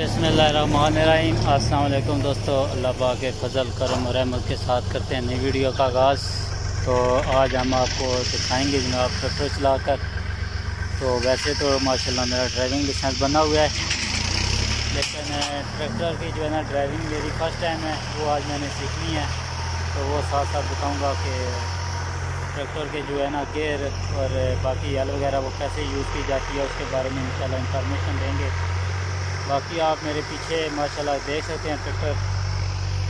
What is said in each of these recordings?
بسم اللہ الرحمن الرحیم السلام علیکم دوستو اللہ پاک کے فضل، کرم و رحمت کے ساتھ کرتے ہیں نئی ویڈیو کا آغاز. تو آج ہم آپ کو دکھائیں گے جناب ٹریکٹر چلا کر. تو ویسے تو ماشاءاللہ میرا ڈرائیونگ لائسنس بنا ہوا ہے. لیکن ٹریکٹر کی جو ہے نا ڈرائیونگ میری فرسٹ ٹائم ہے. وہ آج میں نے سیکھنی ہے. تو وہ ساتھ ساتھ بتاؤں گا کہ ٹریکٹر کے جو ہے نا گیئر اور باقی ہل وغیرہ وہ کیسے یوز کی جاتی ہے، اس کے بارے میں انشاءاللہ انفارمیشن دیں گے. باقی آپ میرے پیچھے ماشاءاللہ دیکھ سکتے ہیں ٹریکٹر۔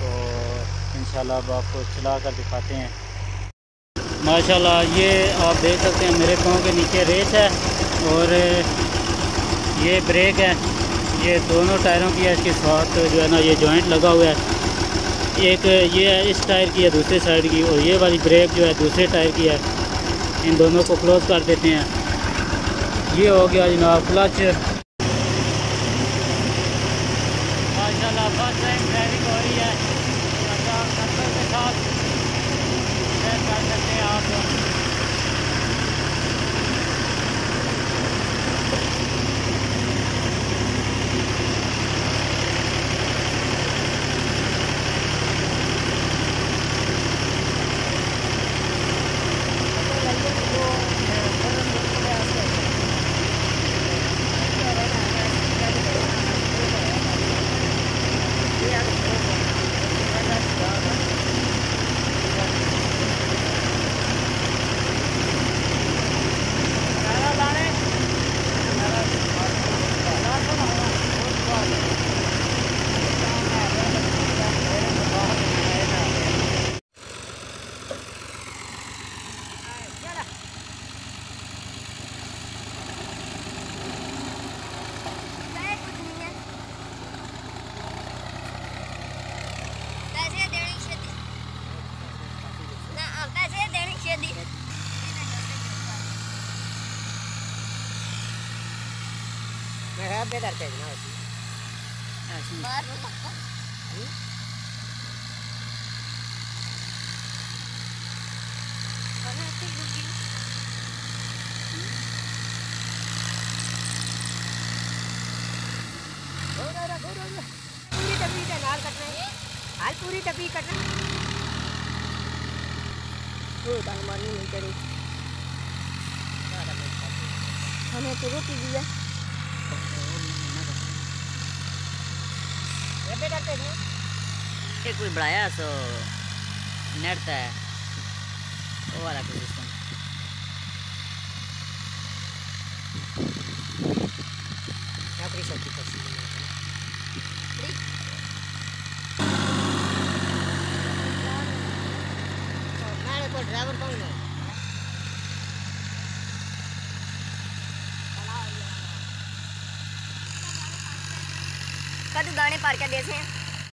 تو انشاءاللہ اب آپ کو چلا کر دکھاتے ہیں۔ ماشاءاللہ یہ آپ دیکھ سکتے ہیں میرے پاؤں کے نیچے ریس ہے اور یہ بریک ہے۔ یہ دونوں ٹائروں کی ہے، اس کے ساتھ جو ہے نا یہ جوائنٹ لگا ہوا ہے۔ ایک یہ ہے اس ٹائر کی ہے، دوسرے سائڈ کی، اور یہ والی بریک جو ہے دوسرے ٹائر کی ہے۔ ان دونوں کو کلوز کر دیتے ہیں۔ یہ ہو گیا جناب کلچ۔ ماشاء ٹائم ڈرائیونگ ہو رہی ہے کے ساتھ کر سکتے ہیں آپ میں بے در پہ جنا پوری ڈبی کا کٹنا ہے پوری ڈبی کٹنا نہیں کرے ہمیں تو روٹی دیا ¿Qué es eso? ¿Qué eso? ¿Qué es eso? ¿Qué es eso? ¿Qué es ¿Qué ¿Qué es. ہے کدو دانے پار کے دیتے ہیں